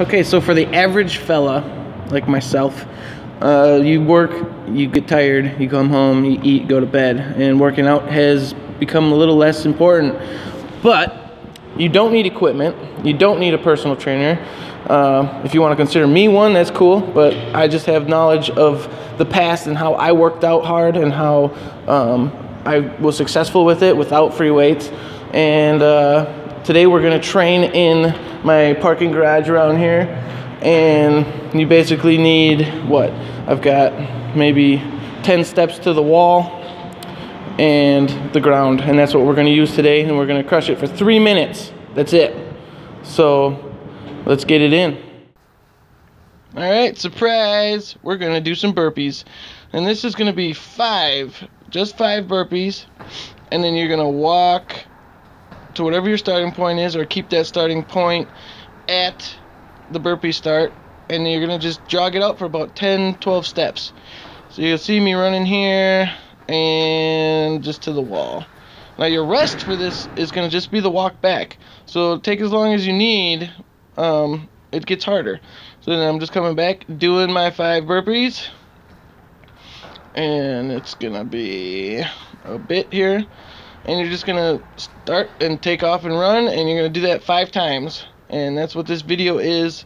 Okay, so for the average fella like myself, uh, you work, you get tired, you come home, you eat, go to bed, and working out has become a little less important. But you don't need equipment, you don't need a personal trainer. Uh, if you want to consider me one, that's cool, but I just have knowledge of the past and how I worked out hard and how um, I was successful with it without free weights. And uh, today we're to train in my parking garage around here. And you basically need what? I've got maybe 10 steps to the wall and the ground. And that's what we're to use today. And we're to crush it for three minutes. That's it. So let's get it in. All right, surprise. We're to do some burpees. And this is to be five, just five burpees. And then you're to walk to whatever your starting point is or keep that starting point at the burpee start. And you're going to just jog it out for about 10, 12 steps. So you'll see me running here and just to the wall. Now your rest for this is going to just be the walk back. So take as long as you need. Um, it gets harder. So then I'm just coming back, doing my five burpees. And it's to be a bit here. And you're just to start and take off and run. And you're to do that five times. And that's what this video is.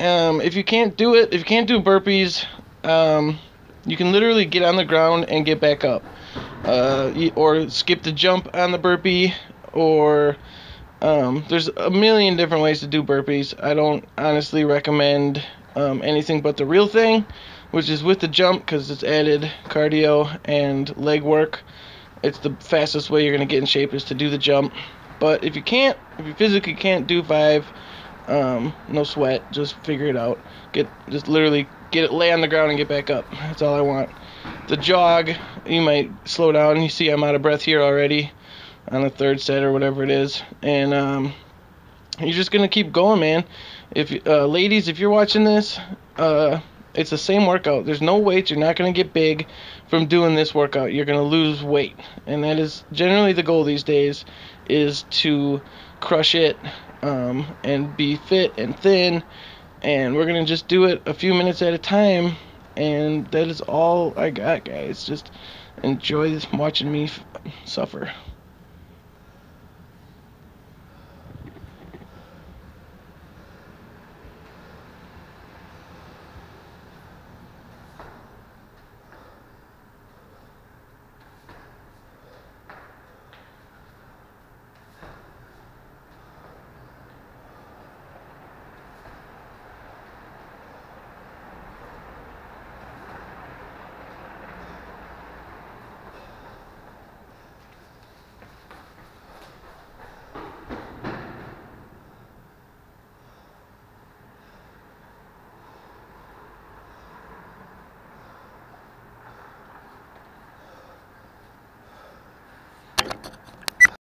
Um, if you can't do it, if you can't do burpees, um, you can literally get on the ground and get back up. Uh, or skip the jump on the burpee. Or um, there's a million different ways to do burpees. I don't honestly recommend um, anything but the real thing, which is with the jump because it's added cardio and leg work. It's the fastest way you're going to get in shape is to do the jump. But if you can't, if you physically can't do five, um, no sweat, just figure it out. Get just literally get it, lay on the ground and get back up. That's all I want. The jog, you might slow down. You see, I'm out of breath here already on the third set or whatever it is, and um, you're just gonna keep going, man. If uh, ladies, if you're watching this, uh, it's the same workout. There's no weights. You're not gonna get big from doing this workout. You're gonna lose weight, and that is generally the goal these days, is to crush it um, and be fit and thin. And we're gonna just do it a few minutes at a time, and that is all I got, guys. Just enjoy this watching me suffer.